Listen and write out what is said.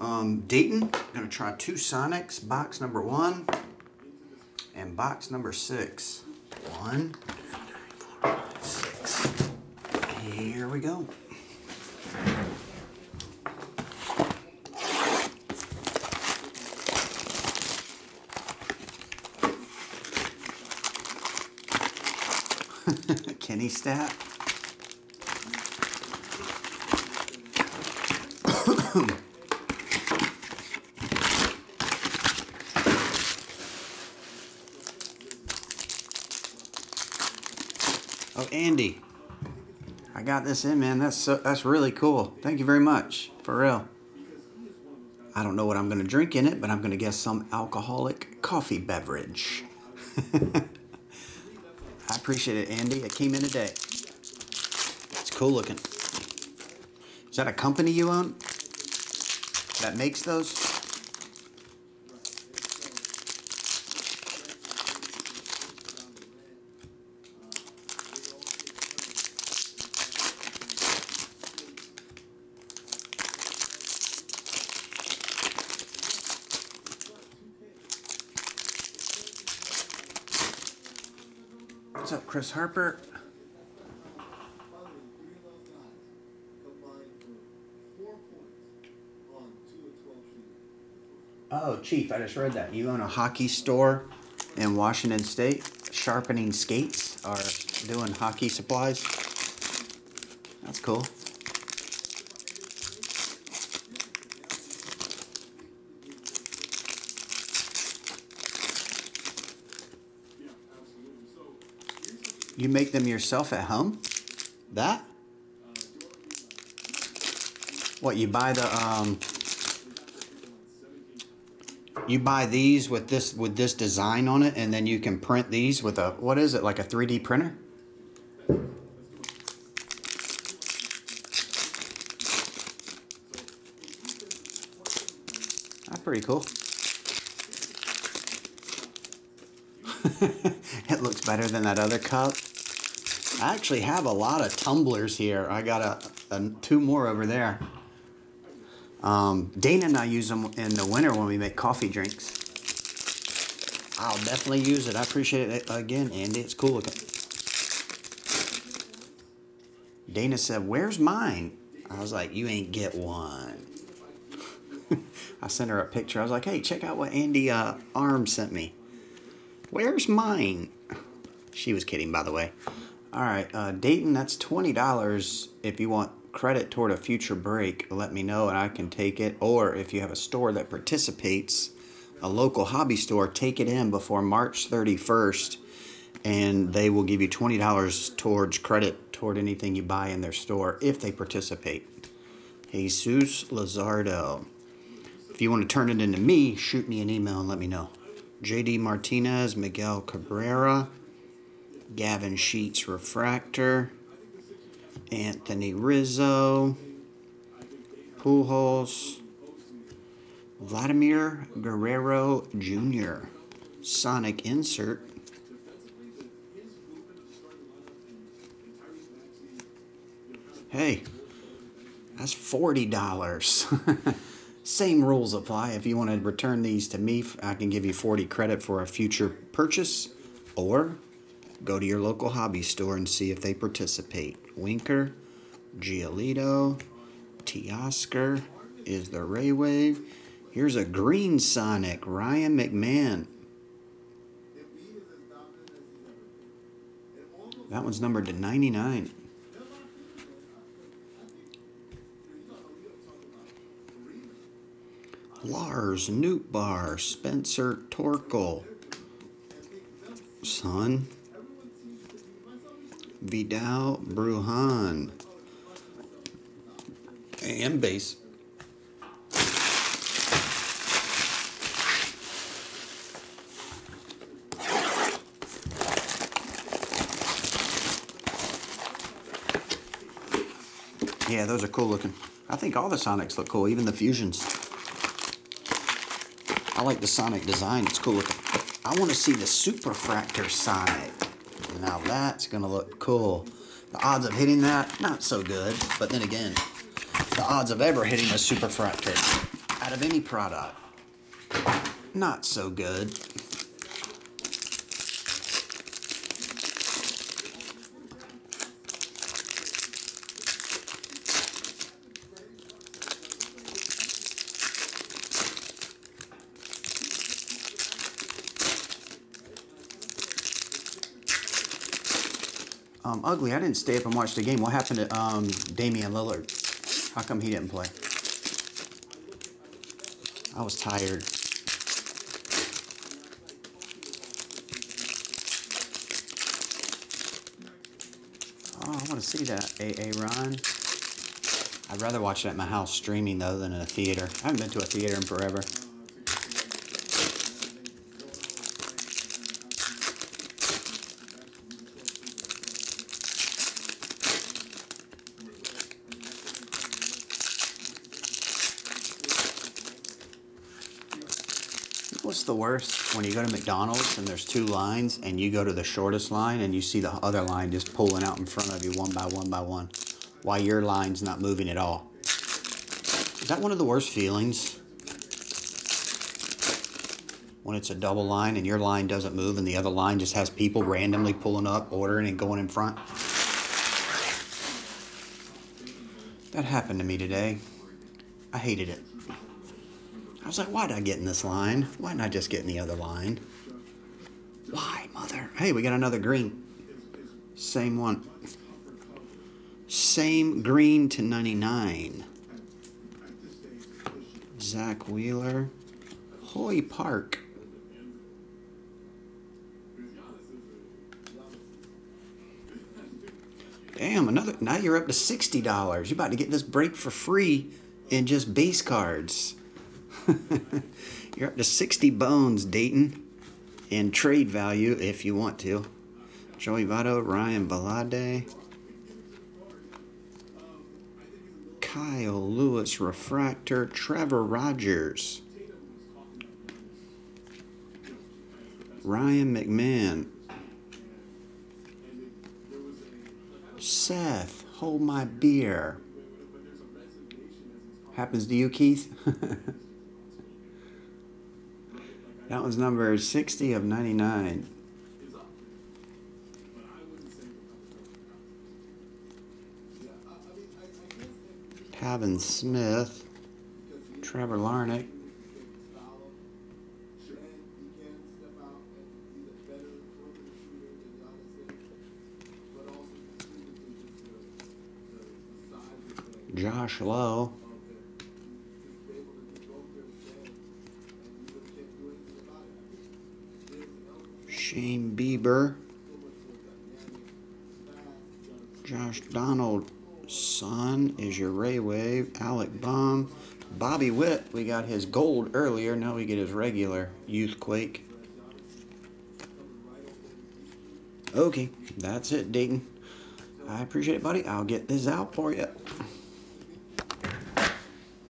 Um, Dayton, gonna try two Sonics, box number one and box number six. One, two, three, four, six. Here we go. Kenny Stat. Andy. I got this in, man. That's so, that's really cool. Thank you very much. For real. I don't know what I'm going to drink in it, but I'm going to guess some alcoholic coffee beverage. I appreciate it, Andy. It came in today. It's cool looking. Is that a company you own that makes those? What's up, Chris Harper? Oh, Chief, I just read that. You own a hockey store in Washington State, sharpening skates or doing hockey supplies. That's cool. You make them yourself at home? That? What you buy the um you buy these with this with this design on it and then you can print these with a what is it like a 3D printer? That's pretty cool. it looks better than that other cup. I actually have a lot of tumblers here. I got a, a two more over there. Um, Dana and I use them in the winter when we make coffee drinks. I'll definitely use it. I appreciate it again, Andy. It's cool looking. Dana said, "Where's mine?" I was like, "You ain't get one." I sent her a picture. I was like, "Hey, check out what Andy uh, Arm sent me." Where's mine? She was kidding, by the way. All right, uh, Dayton, that's $20 if you want credit toward a future break. Let me know and I can take it. Or if you have a store that participates, a local hobby store, take it in before March 31st and they will give you $20 towards credit toward anything you buy in their store if they participate. Jesus Luzardo. If you want to turn it into me, shoot me an email and let me know. JD Martinez, Miguel Cabrera, Gavin Sheets Refractor, Anthony Rizzo, Pujols, Vladimir Guerrero Jr., Sonic Insert. Hey, that's $40. Same rules apply. If you want to return these to me, I can give you 40 credit for a future purchase or go to your local hobby store and see if they participate. Winker, Giolito, Teoscar is the Ray Wave. Here's a green Sonic, Ryan McMahon. That one's numbered to 99. Lars Nootbaar, Spencer Torkel, Son, Vidal Bruján, and base. Yeah, those are cool looking. I think all the Sonics look cool, even the Fusions. I like the Sonic design, it's cool looking. I want to see the Superfractor Sonic. Now that's to look cool. The odds of hitting that, not so good. But then again, the odds of ever hitting a Superfractor, out of any product. Not so good. Um, ugly. I didn't stay up and watch the game. What happened to um, Damian Lillard? How come he didn't play? I was tired. Oh, I want to see that. AA Ron. I'd rather watch it at my house streaming though than in a theater. I haven't been to a theater in forever. What's the worst? When you go to McDonald's and there's two lines and you go to the shortest line and you see the other line just pulling out in front of you one by one by one while your line's not moving at all. Is that one of the worst feelings? When it's a double line and your line doesn't move and the other line just has people randomly pulling up, ordering, and going in front? That happened to me today. I hated it. I was like, why did I get in this line? Why didn't I just get in the other line? Why, mother? Hey, we got another green. Same one. Same green to 99. Zack Wheeler. Hoy Park. Damn, another. Now you're up to $60. You're about to get this break for free in just base cards. You're up to 60 bones, Dayton, in trade value if you want to. Joey Votto, Ryan Vilade, Kyle Lewis, Refractor, Trevor Rogers, Ryan McMahon, Seth, hold my beer. Happens to you, Keith? That was number 60 of 99. Pavin Smith, Trevor Larnach, Josh Lowe. Shane Bieber, Josh Donald, son is your Ray Wave, Alec Bohm, Bobby Witt. We got his gold earlier. Now we get his regular Youthquake. Okay, that's it, Dayton. I appreciate it, buddy. I'll get this out for you.